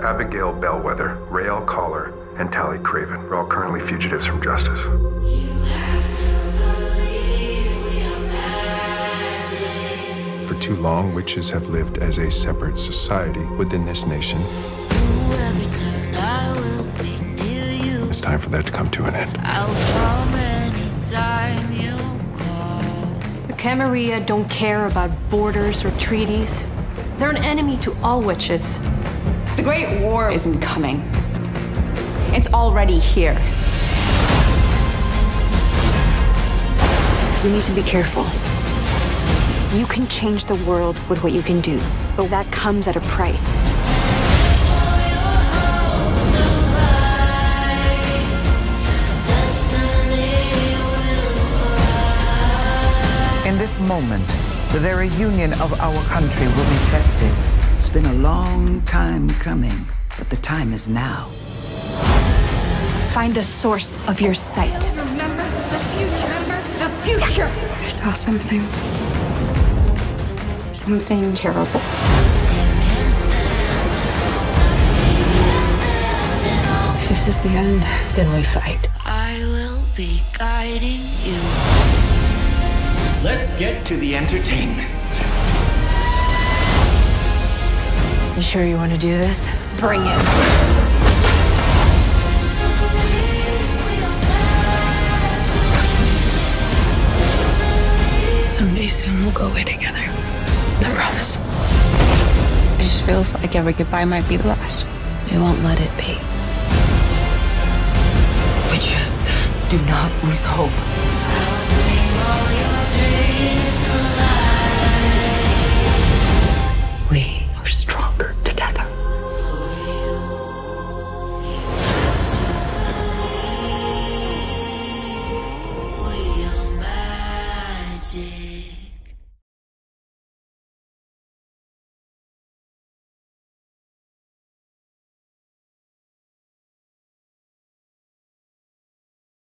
Abigail Bellwether, Raelle Collar, and Tally Craven are all currently fugitives from justice. For too long, witches have lived as a separate society within this nation. It's time for that to come to an end. The Camarilla don't care about borders or treaties. They're an enemy to all witches. The Great War isn't coming. It's already here. We need to be careful. You can change the world with what you can do, but that comes at a price. In this moment, the very union of our country will be tested. It's been a long time coming, but the time is now. Find the source of your sight. Remember the future. Remember the future. I saw something. Something terrible. If this is the end, then we fight. I will be guiding you. Let's get to the entertainment. You sure you want to do this? Bring it. Someday soon we'll go away together. I promise. It just feels like every goodbye might be the last. We won't let it be. We just do not lose hope.